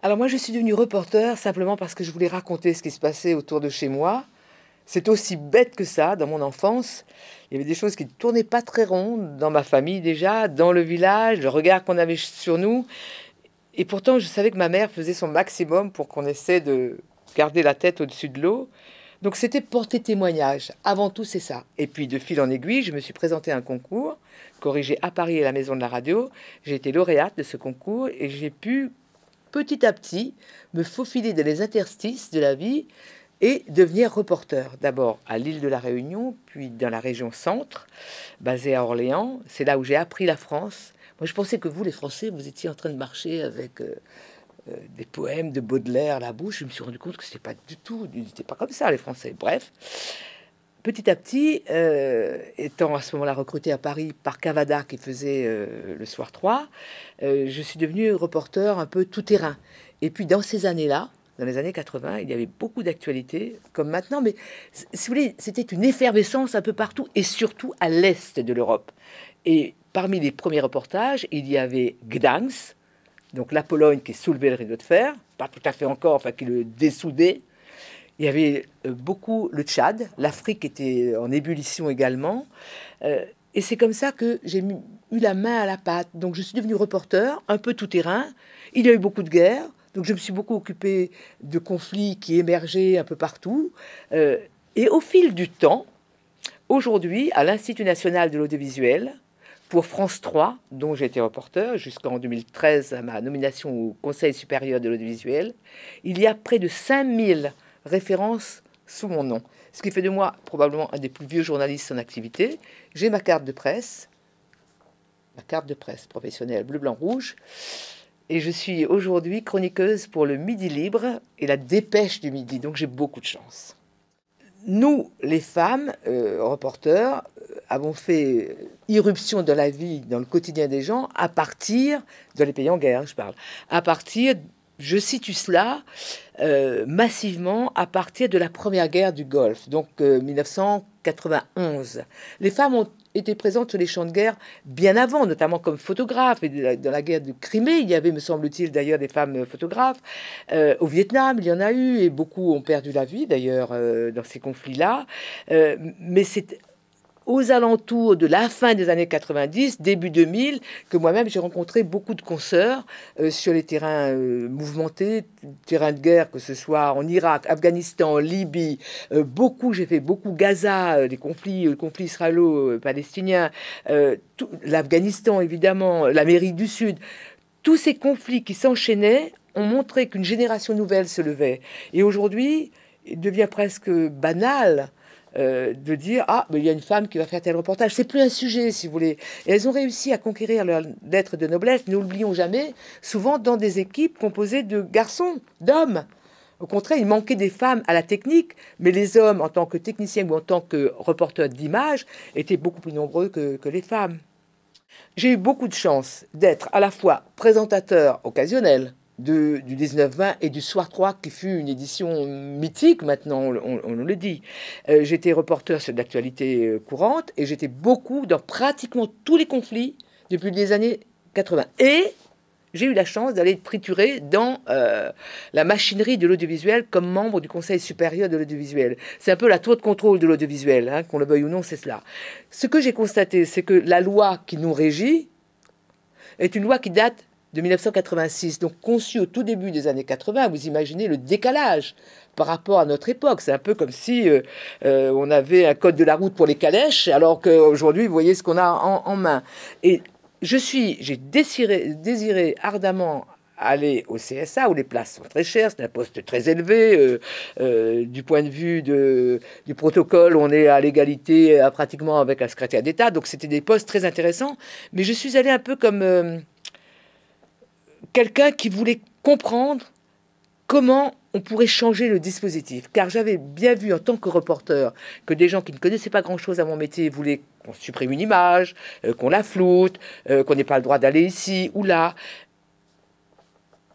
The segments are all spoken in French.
Alors moi, je suis devenue reporter simplement parce que je voulais raconter ce qui se passait autour de chez moi. C'est aussi bête que ça, dans mon enfance. Il y avait des choses qui ne tournaient pas très rondes dans ma famille déjà, dans le village, le regard qu'on avait sur nous. Et pourtant, je savais que ma mère faisait son maximum pour qu'on essaie de garder la tête au-dessus de l'eau. Donc c'était porter témoignage. Avant tout, c'est ça. Et puis de fil en aiguille, je me suis présentée à un concours corrigé à Paris et à la Maison de la Radio. J'ai été lauréate de ce concours et j'ai pu petit à petit me faufiler dans les interstices de la vie et devenir reporter. D'abord à l'île de la Réunion, puis dans la région centre, basée à Orléans. C'est là où j'ai appris la France. Moi, je pensais que vous, les Français, vous étiez en train de marcher avec euh, euh, des poèmes de Baudelaire à la bouche. Je me suis rendu compte que c'était pas du tout, n'était pas comme ça, les Français. Bref. Petit à petit, euh, étant à ce moment-là recruté à Paris par Cavada qui faisait le soir 3, je suis devenu reporter un peu tout terrain. Et puis dans ces années-là, dans les années 80, il y avait beaucoup d'actualités, comme maintenant, mais si vous voulez, c'était une effervescence un peu partout, et surtout à l'est de l'Europe. Et parmi les premiers reportages, il y avait Gdansk, donc la Pologne qui soulevait le rideau de fer, pas tout à fait encore, enfin qui le dessoudait. Il y avait euh, beaucoup le Tchad, l'Afrique était en ébullition également. Euh, et c'est comme ça que j'ai eu la main à la pâte. Donc je suis devenu reporter, un peu tout terrain. Il y a eu beaucoup de guerres, donc je me suis beaucoup occupée de conflits qui émergeaient un peu partout. Euh, et au fil du temps, aujourd'hui, à l'Institut national de l'audiovisuel, pour France 3, dont j'ai été reporter jusqu'en 2013 à ma nomination au Conseil supérieur de l'audiovisuel, il y a près de 5000 références sous mon nom, ce qui fait de moi probablement un des plus vieux journalistes en activité. J'ai ma carte de presse, ma carte de presse professionnelle bleu, blanc, rouge et je suis aujourd'hui chroniqueuse pour le Midi Libre et la Dépêche du Midi, donc j'ai beaucoup de chance. Nous, les femmes, euh, reporters, euh, avons fait irruption dans la vie, dans le quotidien des gens, à partir de les pays en guerre, je parle, à partir, je situe cela euh, massivement à partir de la première guerre du Golfe, donc 1991. Les femmes ont était présente sur les champs de guerre bien avant, notamment comme photographe. Et dans la guerre de Crimée, il y avait, me semble-t-il, d'ailleurs des femmes photographes. Euh, au Vietnam, il y en a eu, et beaucoup ont perdu la vie, d'ailleurs, euh, dans ces conflits-là. Euh, mais c'est aux alentours de la fin des années 90, début 2000, que moi-même j'ai rencontré beaucoup de consoeurs euh, sur les terrains euh, mouvementés, terrains de guerre, que ce soit en Irak, Afghanistan, Libye, euh, beaucoup, j'ai fait beaucoup Gaza, les conflits, le conflit israélo-palestinien, l'Afghanistan évidemment, l'Amérique du Sud. Tous ces conflits qui s'enchaînaient ont montré qu'une génération nouvelle se levait. Et aujourd'hui, il devient presque banal euh, de dire ah mais il y a une femme qui va faire tel reportage. C'est plus un sujet si vous voulez. Et elles ont réussi à conquérir leur lettre de noblesse n'oublions jamais souvent dans des équipes composées de garçons d'hommes. Au contraire il manquait des femmes à la technique mais les hommes en tant que techniciens ou en tant que reporters d'image étaient beaucoup plus nombreux que les femmes. J'ai eu beaucoup de chance d'être à la fois présentateur occasionnel du 19-20 et du Soir 3, qui fut une édition mythique, maintenant on, le dit. Euh, j'étais reporter sur l'actualité euh, courante et j'étais beaucoup dans pratiquement tous les conflits depuis les années 80. Et j'ai eu la chance d'aller triturer dans euh, la machinerie de l'audiovisuel comme membre du Conseil supérieur de l'audiovisuel. C'est un peu la tour de contrôle de l'audiovisuel, hein, qu'on le veuille ou non, c'est cela. Ce que j'ai constaté, c'est que la loi qui nous régit est une loi qui date de 1986, donc conçu au tout début des années 80, vous imaginez le décalage par rapport à notre époque. C'est un peu comme si euh, euh, on avait un code de la route pour les calèches, alors qu'aujourd'hui, vous voyez ce qu'on a en, main. Et je suis, j'ai désiré, désiré ardemment aller au CSA où les places sont très chères, c'est un poste très élevé. Euh, du point de vue du protocole, on est à l'égalité pratiquement avec un secrétaire d'État, donc c'était des postes très intéressants. Mais je suis allé un peu comme quelqu'un qui voulait comprendre comment on pourrait changer le dispositif. Car j'avais bien vu en tant que reporter que des gens qui ne connaissaient pas grand-chose à mon métier voulaient qu'on supprime une image, euh, qu'on la floute, euh, qu'on n'ait pas le droit d'aller ici ou là.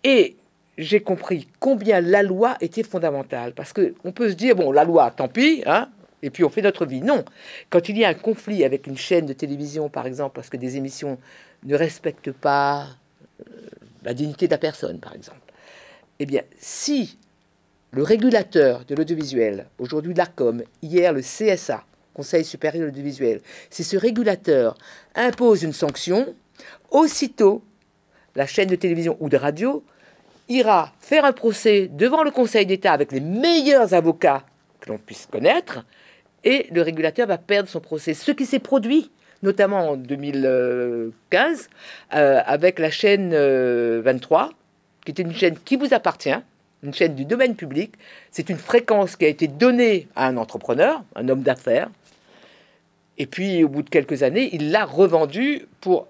Et j'ai compris combien la loi était fondamentale. Parce qu'on peut se dire, bon, la loi, tant pis, hein, et puis on fait notre vie. Non. Quand il y a un conflit avec une chaîne de télévision, par exemple, parce que des émissions ne respectent pas euh, la dignité de la personne, par exemple. Eh bien, si le régulateur de l'audiovisuel, aujourd'hui l'ARCOM, hier le CSA, Conseil supérieur de l'audiovisuel, si ce régulateur impose une sanction, aussitôt la chaîne de télévision ou de radio ira faire un procès devant le Conseil d'État avec les meilleurs avocats que l'on puisse connaître, et le régulateur va perdre son procès. Ce qui s'est produit, notamment en 2015, euh, avec la chaîne 23, euh, qui était une chaîne qui vous appartient, une chaîne du domaine public. C'est une fréquence qui a été donnée à un entrepreneur, un homme d'affaires. Et puis, au bout de quelques années, il l'a revendue pour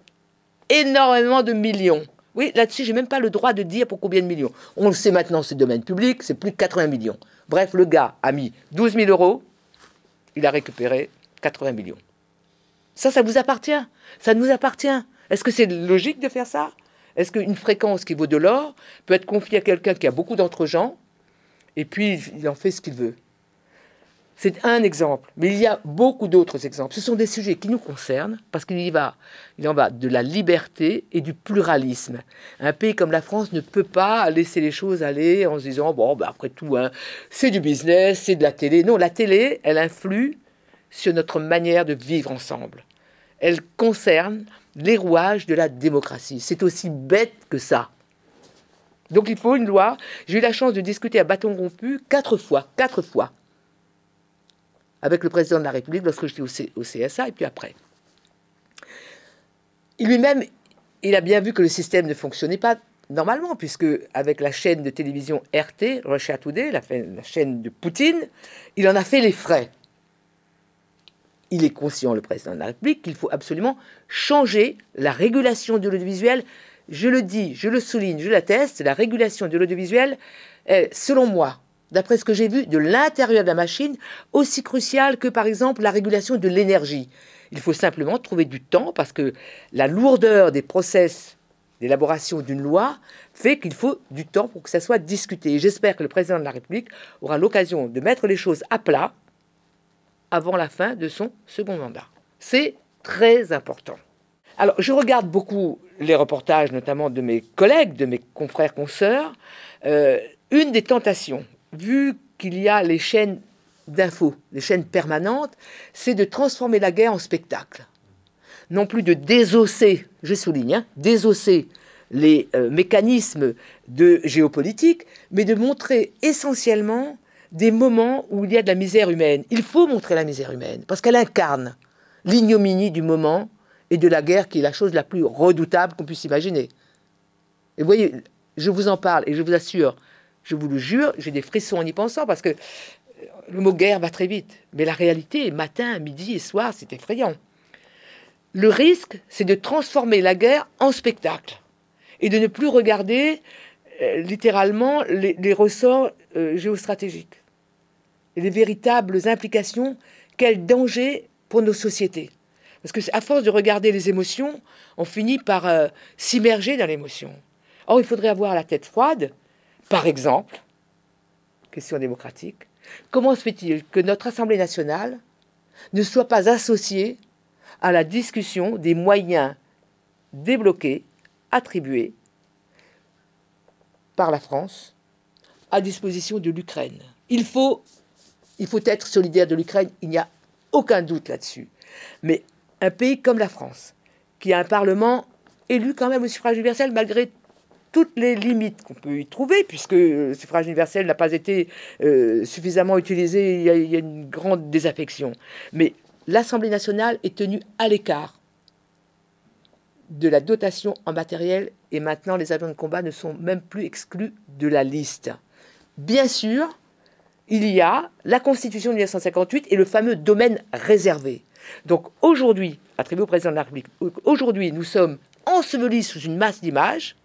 énormément de millions. Oui, là-dessus, j'ai même pas le droit de dire pour combien de millions. On le sait maintenant, c'est domaine public, c'est plus de 80 millions. Bref, le gars a mis 12 000 euros, il a récupéré 80 millions. Ça, ça vous appartient. Ça nous appartient. Est-ce que c'est logique de faire ça? Est-ce qu'une fréquence qui vaut de l'or peut être confiée à quelqu'un qui a beaucoup d'entre-gens et puis il en fait ce qu'il veut? C'est un exemple, mais il y a beaucoup d'autres exemples. Ce sont des sujets qui nous concernent parce qu'il y va, en va de la liberté et du pluralisme. Un pays comme la France ne peut pas laisser les choses aller en se disant bon, bah, après tout, hein, c'est du business, c'est de la télé. Non, la télé, elle influe sur notre manière de vivre ensemble. Elle concerne les rouages de la démocratie. C'est aussi bête que ça. Donc il faut une loi. J'ai eu la chance de discuter à bâton rompu quatre fois, quatre fois avec le président de la République lorsque j'étais au, au CSA et puis après. Lui-même, il a bien vu que le système ne fonctionnait pas normalement, puisque avec la chaîne de télévision RT, Russia Today, la, la chaîne de Poutine, il en a fait les frais. Il est conscient, le président de la République, qu'il faut absolument changer la régulation de l'audiovisuel. Je le dis, je le souligne, je l'atteste, la régulation de l'audiovisuel, selon moi, d'après ce que j'ai vu, de l'intérieur de la machine, aussi crucial que par exemple la régulation de l'énergie. Il faut simplement trouver du temps parce que la lourdeur des process d'élaboration d'une loi fait qu'il faut du temps pour que ça soit discuté. J'espère que le président de la République aura l'occasion de mettre les choses à plat avant la fin de son second mandat. C'est très important. Alors, je regarde beaucoup les reportages, notamment de mes collègues, de mes confrères, consoeurs. Euh, une des tentations vu qu'il y a les chaînes d'infos, les chaînes permanentes, c'est de transformer la guerre en spectacle. Non plus de désosser, je souligne, hein, désosser les euh, mécanismes de géopolitique, mais de montrer essentiellement des moments où il y a de la misère humaine. Il faut montrer la misère humaine, parce qu'elle incarne l'ignominie du moment et de la guerre qui est la chose la plus redoutable qu'on puisse imaginer. Et vous voyez, je vous en parle et je vous assure, je vous le jure, j'ai des frissons en y pensant parce que le mot guerre va très vite. Mais la réalité, matin, midi et soir, c'est effrayant. Le risque, c'est de transformer la guerre en spectacle et de ne plus regarder euh, littéralement les, ressorts euh, géostratégiques les véritables implications, quel danger pour nos sociétés. Parce que à force de regarder les émotions, on finit par euh, s'immerger dans l'émotion. Or, il faudrait avoir la tête froide par exemple, question démocratique, comment se fait-il que notre Assemblée nationale ne soit pas associée à la discussion des moyens débloqués, attribués par la France à disposition de l'Ukraine? Il faut, il faut être solidaire de l'Ukraine, il n'y a aucun doute là-dessus. Mais un pays comme la France, qui a un Parlement élu quand même au suffrage universel malgré toutes les limites qu'on peut y trouver, puisque le suffrage universel n'a pas été euh, suffisamment utilisé, il y, a, il y, a, une grande désaffection. Mais l'Assemblée nationale est tenue à l'écart de la dotation en matériel et maintenant les avions de combat ne sont même plus exclus de la liste. Bien sûr, il y a la Constitution de 1958 et le fameux domaine réservé. Donc aujourd'hui, attribué au président de la République, aujourd'hui nous sommes ensevelis sous une masse d'images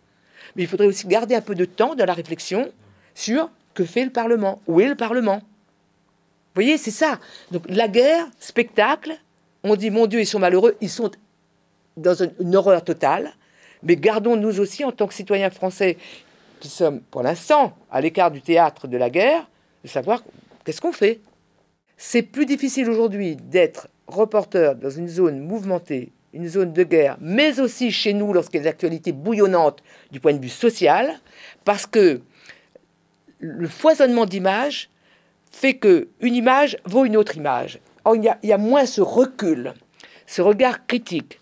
mais il faudrait aussi garder un peu de temps dans la réflexion sur que fait le Parlement, où est le Parlement. Vous voyez, c'est ça. Donc la guerre, spectacle, on dit mon Dieu, ils sont malheureux, ils sont dans une, horreur totale, mais gardons-nous aussi en tant que citoyens français qui sommes pour l'instant à l'écart du théâtre de la guerre, de savoir qu'est-ce qu'on fait. C'est plus difficile aujourd'hui d'être reporter dans une zone mouvementée une zone de guerre, mais aussi chez nous lorsqu'il y a des actualités bouillonnantes du point de vue social, parce que le foisonnement d'images fait que une image vaut une autre image. Or, il y, a, moins ce recul, ce regard critique.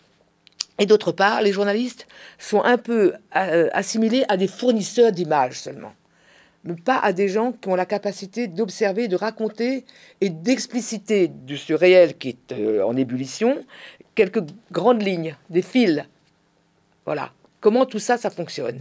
Et d'autre part, les journalistes sont un peu euh, assimilés à des fournisseurs d'images seulement, pas à des gens qui ont la capacité d'observer, de raconter et d'expliciter de ce réel qui est euh, en ébullition quelques grandes lignes, des fils. Voilà. Comment tout ça, ça fonctionne?